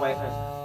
wife